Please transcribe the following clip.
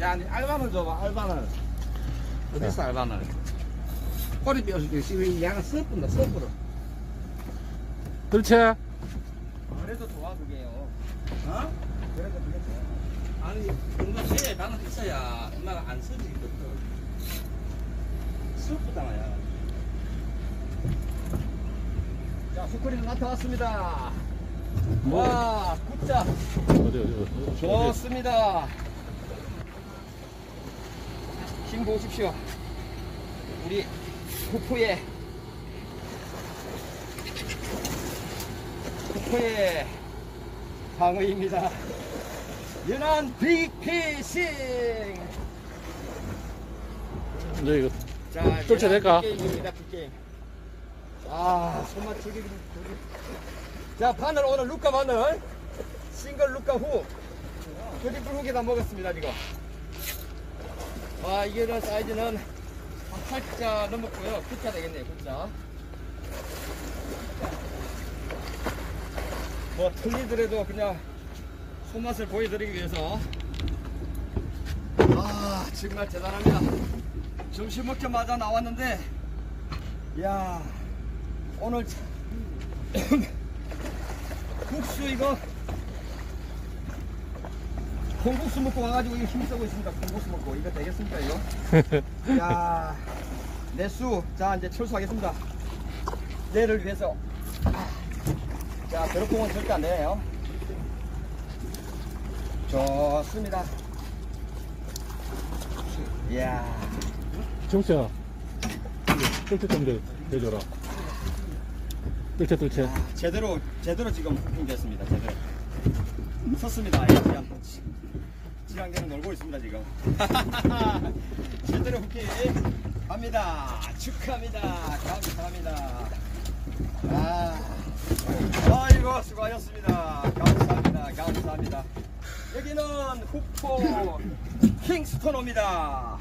야, 니 알바는 줘봐, 알바는. 어딨어, 알바는? 꼬리 뼈서 지금 양은 썩분다, 썩분다. 들채 그래도 좋아, 그게요. 어? 그래도 그게 좋아. 아니, 뭔가 쇠에 나는 있어야 엄마가 안 써지거든. 썩분다나야. 자, 수코리는 나타났습니다. 뭐 와, 굿자. 어디 어디 어디 어디 좋습니다. 힘 보십시오. 우리 후포의 후포의 방어입니다. 연한 빅피싱. 이제 이거 자, 뚫쳐 될까? 게임입니다. 빅게임. 아, 손맛 저기. 자, 바늘 오늘 루카 바늘. 싱글 루카 hook. triple hook에다 먹었습니다, 이거. 아, 이게는 사이즈는 한 8자 넘었고요. 9자 되겠네요, 9자. 뭐, 틀리더라도 그냥 손맛을 보여드리기 위해서. 아, 정말 대단합니다. 점심 먹자마자 나왔는데, 야 오늘 참- 국수 이거 콩국수 먹고 와가지고 이거 힘쓰고 있습니다. 콩국수 먹고 이거 되겠습니까 이거? 야 내수 자 이제 철수하겠습니다. 내를 위해서 아, 자 드롭봉은 절대 안 되네요. 좋습니다. 이야. 정채야 들채 좀 대- 대줘라 들채 들채 제대로 제대로 지금 됐습니다. 제대로 섰습니다. 예, 지금 지랑대는 놀고 있습니다 지금. 제대로 후킹 합니다. 축하합니다. 감사합니다. 아, 아이고 수고하셨습니다. 감사합니다. 감사합니다. 여기는 후포 킹스톤호입니다.